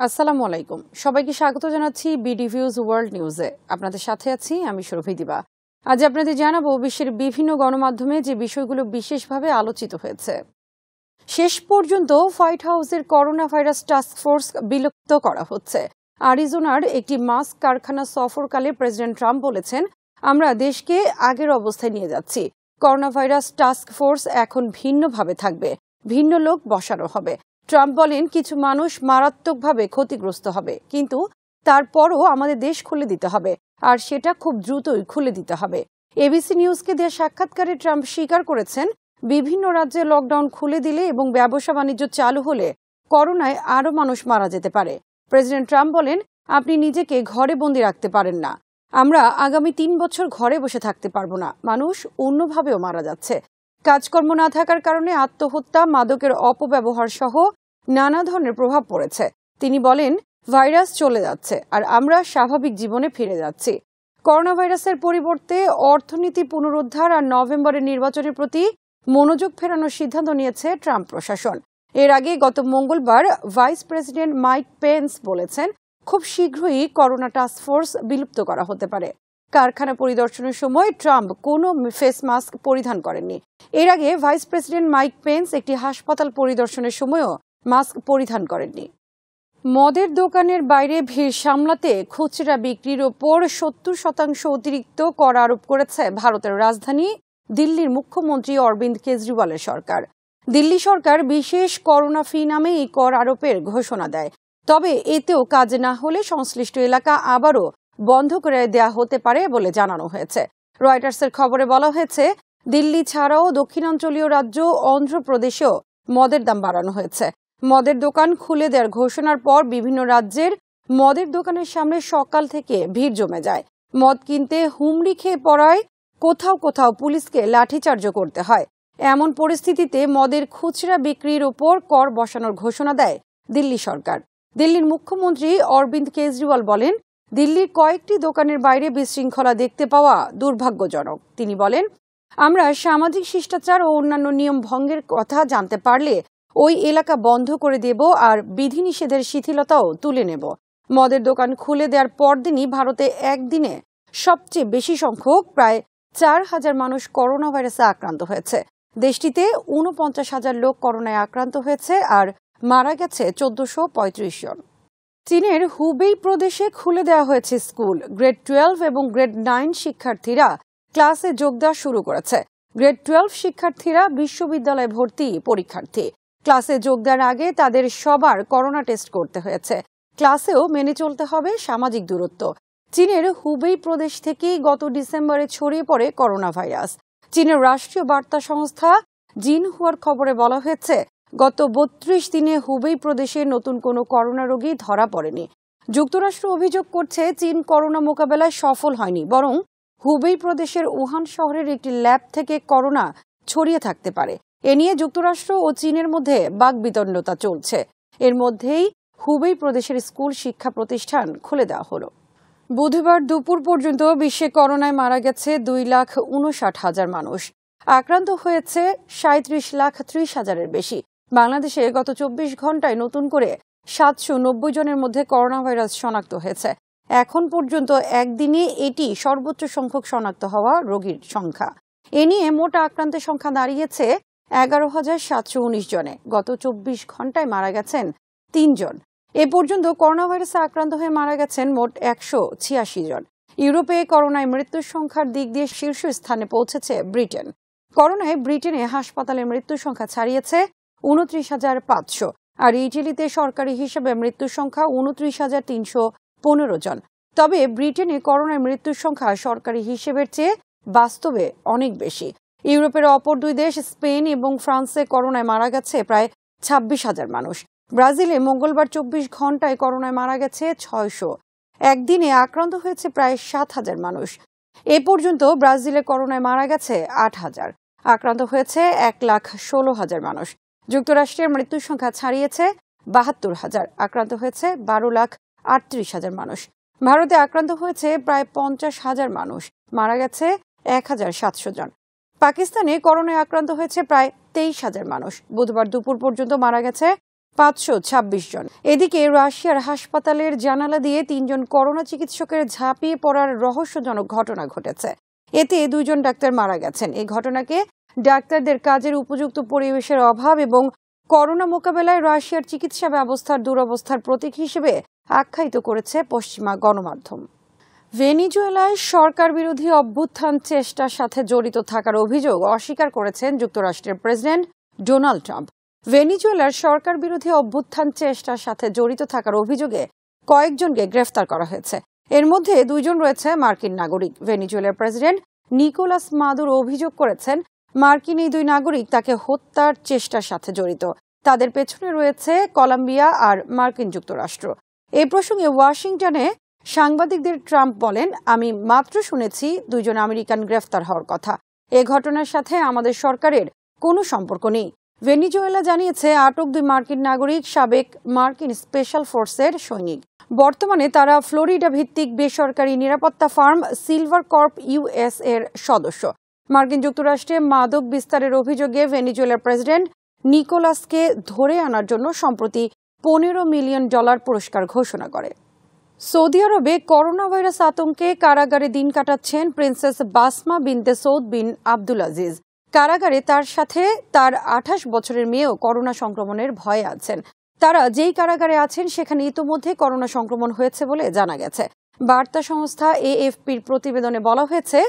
আসসালামু আলাইকুম। সবাইকে স্বাগত জানাচ্ছি বিডি ভিউজ ওয়ার্ল্ড নিউজে আপনাদের সাথে আছি আমি সুরভি দিবা। আজ আপনাদের জানাব বিশ্বের বিভিন্ন গণমাধ্যমে যে বিষয়গুলো বিশেষভাবে আলোচিত হয়েছে। শেষ পর্যন্ত হোয়াইট হাউসের করোনা ভাইরাস টাস্ক ফোর্স বিলুপ্ত করা হচ্ছে। আরিজোনার একটি মাস্ক কারখানা সফরকালে প্রেসিডেন্ট ট্রাম্প বলেছেন, আমরা দেশকে আগের অবস্থায় নিয়ে যাচ্ছি। করোনা ভাইরাস টাস্ক ফোর্স এখন ভিন্নভাবে থাকবে। ভিন্ন লোক বসানো হবে। ট্রাম্প বলেন, কিছু মানুষ মারাত্মকভাবে ক্ষতিগ্রস্ত হবে, কিন্তু তারপরও আমাদের দেশ খুলে দিতে হবে, আর সেটা খুব দ্রুতই খুলে দিতে হবে। এবিসি নিউজকে দেওয়া সাক্ষাৎকারে ট্রাম্প স্বীকার করেছেন, বিভিন্ন রাজ্যে লকডাউন খুলে দিলে এবং ব্যবসা বাণিজ্য চালু হলে করোনায় আরও মানুষ মারা যেতে পারে। প্রেসিডেন্ট ট্রাম্প বলেন, আপনি নিজেকে ঘরে বন্দি রাখতে পারেন না। আমরা আগামী তিন বছর ঘরে বসে থাকতে পারব না। মানুষ অন্যভাবেও মারা যাচ্ছে। কাজকর্ম না থাকার কারণে আত্মহত্যা, মাদকের অপব্যবহার সহ নানা ধরনের প্রভাব পড়েছে। তিনি বলেন, ভাইরাস চলে যাচ্ছে আর আমরা স্বাভাবিক জীবনে ফিরে যাচ্ছি। করোনা ভাইরাসের পরিবর্তে অর্থনীতি পুনরুদ্ধার আর নভেম্বরের নির্বাচনের প্রতি মনোযোগ ফেরানোর সিদ্ধান্ত নিয়েছে ট্রাম্প প্রশাসন। এর আগে গত মঙ্গলবার ভাইস প্রেসিডেন্ট মাইক পেন্স বলেছেন, খুব শীঘ্রই করোনা টাস্কফোর্স বিলুপ্ত করা হতে পারে। কারখানা পরিদর্শনের সময় ট্রাম্প কোনো ফেস মাস্ক পরিধান করেননি। এর আগে ভাইস প্রেসিডেন্ট মাইক পেন্স একটি হাসপাতাল পরিদর্শনের সময়ও মাস্ক পরিধান করেননি। মদের দোকানের বাইরে ভিড় সামলাতে খুচরা বিক্রির ওপর সত্তর শতাংশ অতিরিক্ত কর আরোপ করেছে ভারতের রাজধানী দিল্লির মুখ্যমন্ত্রী অরবিন্দ কেজরিওয়ালের সরকার। দিল্লি সরকার বিশেষ করোনা ফি নামে এই কর আরোপের ঘোষণা দেয়। তবে এতেও কাজ না হলে সংশ্লিষ্ট এলাকা আবারও বন্ধ করে দেয়া হতে পারে বলে জানানো হয়েছে। রয়টার্সের খবরে বলা হয়েছে, দিল্লি ছাড়াও দক্ষিণাঞ্চলীয় রাজ্য অন্ধ্রপ্রদেশেও মদের দাম বাড়ানো হয়েছে। মদের দোকান খুলে দেওয়ার ঘোষণার পর বিভিন্ন রাজ্যের মদের দোকানের সামনে সকাল থেকে ভিড় জমে যায়। মদ কিনতে হুমড়ি খেয়ে পড়ায়, কোথাও কোথাও পুলিশকে লাঠিচার্জ করতে হয়। এমন পরিস্থিতিতে মদের খুচরা বিক্রির ওপর কর বসানোর ঘোষণা দেয় দিল্লি সরকার। দিল্লির মুখ্যমন্ত্রী অরবিন্দ কেজরিওয়াল বলেন দিল্লির কয়েকটি দোকানের বাইরে বিশৃঙ্খলা দেখতে পাওয়া দুর্ভাগ্যজনক। তিনি বলেন, আমরা সামাজিক শিষ্টাচার ও অন্যান্য নিয়ম ভঙ্গের কথা জানতে পারলে ওই এলাকা বন্ধ করে দেব আর বিধিনিষেধের শিথিলতাও তুলে নেব। মদের দোকান খুলে দেওয়ার পরদিনই ভারতে একদিনে সবচেয়ে বেশি সংখ্যক, প্রায় চার হাজার মানুষ করোনা ভাইরাসে আক্রান্ত হয়েছে। দেশটিতে উনপঞ্চাশ হাজার লোক করোনায় আক্রান্ত হয়েছে আর মারা গেছে চোদ্দশো পঁয়ত্রিশ জন। চীনের হুবেই প্রদেশে খুলে দেওয়া হয়েছে স্কুল। গ্রেড টুয়েলভ এবং গ্রেড নাইন শিক্ষার্থীরা ক্লাসে যোগ দেওয়া শুরু করেছে। গ্রেড টুয়েলভ শিক্ষার্থীরা বিশ্ববিদ্যালয়ে ভর্তি পরীক্ষার্থী। ক্লাসে যোগ দেওয়ার আগে তাদের সবার করোনা টেস্ট করতে হয়েছে। ক্লাসেও মেনে চলতে হবে সামাজিক দূরত্ব। চীনের হুবেই প্রদেশ থেকেই গত ডিসেম্বরে ছড়িয়ে পড়ে করোনা ভাইরাস। চীনের রাষ্ট্রীয় বার্তা সংস্থা জিন হুয়ার খবরে বলা হয়েছে গত বত্রিশ দিনে হুবেই প্রদেশে নতুন কোনো করোনা রোগী ধরা পড়েনি। যুক্তরাষ্ট্র অভিযোগ করছে, চীন করোনা মোকাবেলায় সফল হয়নি, বরং হুবেই প্রদেশের উহান শহরের একটি ল্যাব থেকে করোনা ছড়িয়ে থাকতে পারে। এ নিয়ে যুক্তরাষ্ট্র ও চীনের মধ্যে বাকবিতণ্ডতা চলছে। এর মধ্যেই হুবেই প্রদেশের স্কুল শিক্ষা প্রতিষ্ঠান খুলে দেওয়া হলো। বুধবার দুপুর পর্যন্ত বিশ্বে করোনায় মারা গেছে দুই লাখ উনষাট হাজার মানুষ। আক্রান্ত হয়েছে সাঁত্রিশ লাখ ত্রিশ হাজারের বেশি। বাংলাদেশে গত চব্বিশ ঘন্টায় নতুন করে সাতশো নব্বই জনের মধ্যে করোনা ভাইরাস শনাক্ত হয়েছে। এখন পর্যন্ত একদিনে এটি সর্বোচ্চ সংখ্যক শনাক্ত হওয়া রোগীর সংখ্যা। এ নিয়ে মোট আক্রান্তের সংখ্যা দাঁড়িয়েছে এগারো হাজার সাতশো উনিশ জনে। গত চব্বিশ ঘন্টায় মারা গেছেন তিনজন এ পর্যন্ত করোনা ভাইরাসে আক্রান্ত হয়ে মারা গেছেন মোট একশো ছিয়াশি জন। ইউরোপে করোনায় মৃত্যুর সংখ্যার দিক দিয়ে শীর্ষ স্থানে পৌঁছেছে ব্রিটেন। করোনায় ব্রিটেনে হাসপাতালে মৃত্যুর সংখ্যা ছাড়িয়েছে উনত্রিশ হাজার পাঁচশো। আর ইটালিতে সরকারি হিসেবে মৃত্যুর সংখ্যা উনত্রিশ হাজার তিনশো পনেরো জন। তবে ব্রিটেনে করোনায় মৃত্যুর সংখ্যা সরকারি হিসেবের চেয়ে বাস্তবে অনেক বেশি। ইউরোপের অপর দুই দেশ, স্পেন এবং ফ্রান্সে করোনায় মারা গেছে প্রায় ছাব্বিশ হাজার মানুষ। ব্রাজিলে মঙ্গলবার চব্বিশ ঘন্টায় করোনায় মারা গেছে ছয়শো। একদিনে আক্রান্ত হয়েছে প্রায় সাত হাজার মানুষ। এ পর্যন্ত ব্রাজিলে করোনায় মারা গেছে আট হাজার। আক্রান্ত হয়েছে এক লাখ ষোলো হাজার মানুষ। যুক্তরাষ্ট্রের মৃত্যুর সংখ্যা ছাড়িয়েছে বাহাত্তর হাজার। আক্রান্ত হয়েছে বারো লাখ আটত্রিশ হাজার মানুষ। ভারতে আক্রান্ত হয়েছে প্রায় পঞ্চাশ হাজার মানুষ। মারা গেছে এক হাজার সাতশো জন। পাকিস্তানে করোনায় আক্রান্ত হয়েছে প্রায় তেইশ হাজার মানুষ। বুধবার দুপুর পর্যন্ত মারা গেছে পাঁচশো ছাব্বিশ জন। এদিকে রাশিয়ার হাসপাতালের জানালা দিয়ে তিনজন করোনা চিকিৎসকের ঝাঁপিয়ে পড়ার রহস্যজনক ঘটনা ঘটেছে। এতে দুইজন ডাক্তার মারা গেছেন। এই ঘটনাকে ডাক্তারদের কাজের উপযুক্ত পরিবেশের অভাব এবং করোনা মোকাবেলায় রাশিয়ার চিকিৎসা ব্যবস্থার দুরবস্থার প্রতীক হিসেবে আখ্যায়িত করেছে পশ্চিমা গণমাধ্যম। ভেনিজুয়েলায় সরকার বিরোধী অভ্যুত্থান চেষ্টার সাথে জড়িত থাকার অভিযোগ অস্বীকার করেছেন যুক্তরাষ্ট্রের প্রেসিডেন্ট ডোনাল্ড ট্রাম্প। ভেনিজুয়েলার সরকার বিরোধী অভ্যুত্থান চেষ্টার সাথে জড়িত থাকার অভিযোগে কয়েকজনকে গ্রেফতার করা হয়েছে। এর মধ্যে দুইজন রয়েছে মার্কিন নাগরিক। ভেনিজুয়েলার প্রেসিডেন্ট নিকোলাস মাদুর অভিযোগ করেছেন মার্কিন এই দুই নাগরিক তাকে হত্যার চেষ্টার সাথে জড়িত। তাদের পেছনে রয়েছে কলম্বিয়া আর মার্কিন যুক্তরাষ্ট্র। এই প্রসঙ্গে ওয়াশিংটনে সাংবাদিকদের ট্রাম্প বলেন, আমি মাত্র শুনেছি দুইজন আমেরিকান গ্রেফতার হওয়ার কথা। এ ঘটনার সাথে আমাদের সরকারের কোনো সম্পর্ক নেই। ভেনিজুয়েলা জানিয়েছে, আটক দুই মার্কিন নাগরিক সাবেক মার্কিন স্পেশাল ফোর্সের সৈনিক। বর্তমানে তারা ফ্লোরিডা ভিত্তিক বেসরকারি নিরাপত্তা ফার্ম সিলভার কর্প ইউএস এর সদস্য। মার্কিন যুক্তরাষ্ট্রে মাদক বিস্তারের অভিযোগে ভেনিজুয়েলার প্রেসিডেন্ট নিকোলাসকে ধরে আনার জন্য সম্প্রতি পনেরো মিলিয়ন ডলার পুরস্কার ঘোষণা করে। সৌদি আরবে করোনা ভাইরাস আতঙ্কে কারাগারে দিন কাটাচ্ছেন princess Basma bint Saud bin Abdul Aziz. কারাগারে তার সাথে তার আঠাশ বছরের মেয়েও করোনা সংক্রমণের ভয়ে আছেন। তারা যেই কারাগারে আছেন, সেখানে ইতোমধ্যে করোনা সংক্রমণ হয়েছে বলে জানা গেছে। বার্তা সংস্থা এএফপির প্রতিবেদনে বলা হয়েছে,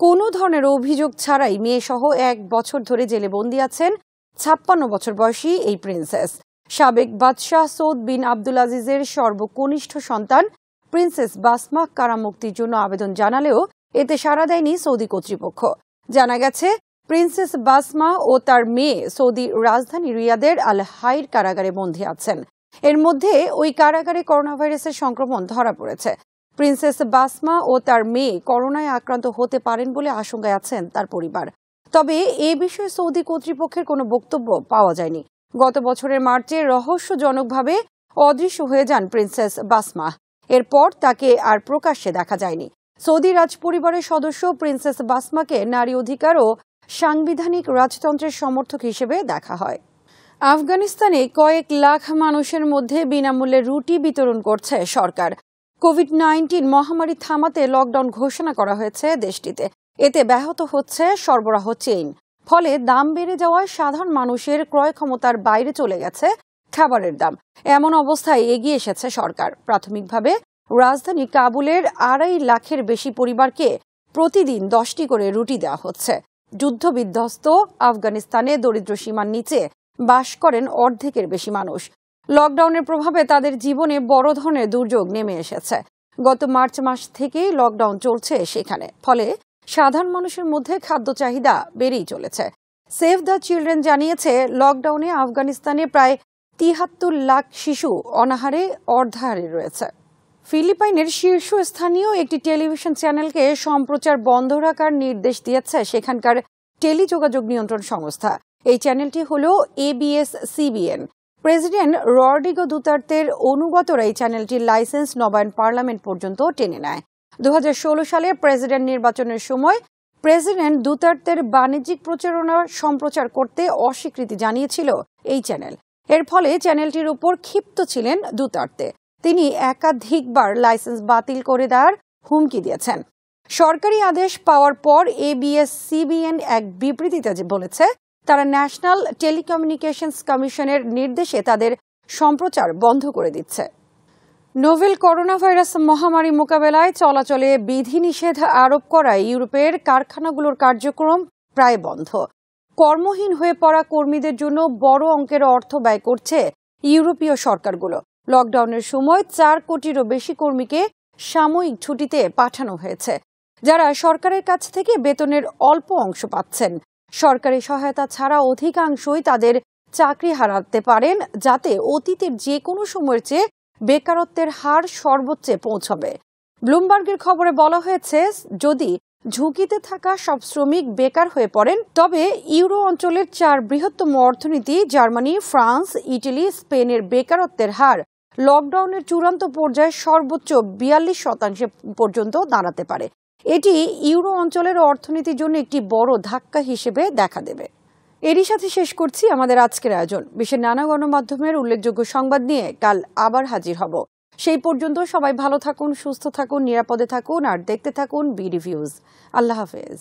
কোনো ধরনের অভিযোগ ছাড়াই মেয়ে সহ এক বছর ধরে জেলে বন্দি আছেন ছাপ্পান্ন বছর বয়সী এই প্রিন্সেস। সাবেক বাদশাহ সৌদ বিন আব্দুল আজিজের সর্বকনিষ্ঠ সন্তান প্রিন্সেস বাসমা কারামুক্তির জন্য আবেদন জানালেও এতে সাড়া দেয়নি সৌদি কর্তৃপক্ষ। জানা গেছে প্রিন্সেস বাসমা ও তার মেয়ে সৌদি রাজধানী রিয়াদের আল হাইর কারাগারে বন্দী আছেন। এর মধ্যে ওই কারাগারে করোনা ভাইরাসের সংক্রমণ ধরা পড়েছে। প্রিন্সেস বাসমা ও তার মেয়ে করোনায় আক্রান্ত হতে পারেন বলে আশঙ্কায় আছেন তার পরিবার। তবে এ বিষয়ে সৌদি কর্তৃপক্ষের কোনো বক্তব্য পাওয়া যায়নি। গত বছরের মার্চে রহস্যজনকভাবে অদৃশ্য হয়ে যান প্রিন্সেস বাসমা। এরপর তাকে আর প্রকাশ্যে দেখা যায়নি। সৌদি রাজ পরিবারের সদস্য প্রিন্সেস বাসমাকে নারী অধিকার ও সাংবিধানিক রাজতন্ত্রের সমর্থক হিসেবে দেখা হয়। আফগানিস্তানে কয়েক লাখ মানুষের মধ্যে বিনামূল্যে রুটি বিতরণ করছে সরকার। কোভিড নাইন্টিন মহামারী থামাতে লকডাউন ঘোষণা করা হয়েছে দেশটিতে। এতে ব্যাহত হচ্ছে সরবরাহ চেইন। ফলে দাম বেড়ে যাওয়ায় সাধারণ মানুষের ক্রয় ক্ষমতার বাইরে চলে গেছে খাবারের দাম। এমন অবস্থায় এগিয়ে এসেছে সরকার। প্রাথমিকভাবে, রাজধানী কাবুলের আড়াই লাখের বেশি পরিবারকে প্রতিদিন দশটি করে রুটি দেওয়া হচ্ছে। যুদ্ধ বিধ্বস্ত আফগানিস্তানে দরিদ্র সীমার নিচে বাস করেন অর্ধেকের বেশি মানুষ। লকডাউনের প্রভাবে তাদের জীবনে বড় ধরনের দুর্যোগ নেমে এসেছে। গত মার্চ মাস থেকেই লকডাউন চলছে সেখানে। ফলে সাধারণ মানুষের মধ্যে খাদ্য চাহিদা বেড়েই চলেছে। সেভ দ্য চিলড্রেন জানিয়েছে, লকডাউনে আফগানিস্তানে প্রায় তিহাত্তর লাখ শিশু অনাহারে, অর্ধাহারে রয়েছে। ফিলিপাইনের শীর্ষস্থানীয় একটি টেলিভিশন চ্যানেলকে সম্প্রচার বন্ধ রাখার নির্দেশ দিয়েছে সেখানকার টেলিযোগাযোগ নিয়ন্ত্রণ সংস্থা। এই চ্যানেলটি হল এবিএস সিবিএন প্রেসিডেন্ট রডিগো দুতার্তের অনুগতরা এই চ্যানেলটির লাইসেন্স নবায়ন পার্লামেন্ট পর্যন্ত টেনে নেয়। দু হাজার ষোলো সালে প্রেসিডেন্ট নির্বাচনের সময় প্রেসিডেন্ট দুতার্তের বাণিজ্যিক প্রচারণা সম্প্রচার করতে অস্বীকৃতি জানিয়েছিল এই চ্যানেল। এর ফলে চ্যানেলটির উপর ক্ষিপ্ত ছিলেন দুতার্তে। তিনি একাধিকবার লাইসেন্স বাতিল করে দেওয়ার হুমকি দিয়েছেন। সরকারি আদেশ পাওয়ার পর এবিএস সিবিএন এক বিবৃতিতে বলেছে, তারা ন্যাশনাল টেলিকমিউনিকেশনস কমিশনের নির্দেশে তাদের সম্প্রচার বন্ধ করে দিচ্ছে। নোভেল করোনা ভাইরাস মহামারী মোকাবেলায় চলাচলে বিধিনিষেধ আরোপ করায় ইউরোপের কারখানাগুলোর কার্যক্রম প্রায় বন্ধ। কর্মহীন হয়ে পড়া কর্মীদের জন্য বড় অঙ্কের অর্থ ব্যয় করছে ইউরোপীয় সরকারগুলো। লকডাউনের সময় চার কোটিরও বেশি কর্মীকে সাময়িক ছুটিতে পাঠানো হয়েছে, যারা সরকারের কাছ থেকে বেতনের অল্প অংশ পাচ্ছেন। সরকারি সহায়তা ছাড়া অধিকাংশই তাদের চাকরি হারাতে পারেন, যাতে অতীতের যে কোনো সময়ের চেয়ে বেকারত্বের হার সর্বোচ্চে পৌঁছবে। ব্লুমবার্গের খবরে বলা হয়েছে, যদি ঝুঁকিতে থাকা সব শ্রমিক বেকার হয়ে পড়েন, তবে ইউরো অঞ্চলের চার বৃহত্তম অর্থনীতি, জার্মানি, ফ্রান্স, ইটালি, স্পেনের বেকারত্বের হার লকডাউনের চূড়ান্ত পর্যায়ে সর্বোচ্চ বিয়াল্লিশ শতাংশে পর্যন্ত দাঁড়াতে পারে। এটি ইউরো অঞ্চলের অর্থনীতির জন্য একটি বড় ধাক্কা হিসেবে দেখা দেবে। এরই সাথে শেষ করছি আমাদের আজকের আয়োজন। বিশ্বের নানা গণমাধ্যমের উল্লেখযোগ্য সংবাদ নিয়ে কাল আবার হাজির হব। সেই পর্যন্ত সবাই ভালো থাকুন, সুস্থ থাকুন, নিরাপদে থাকুন, আর দেখতে থাকুন বি রিভিউজ আল্লাহ হাফেজ।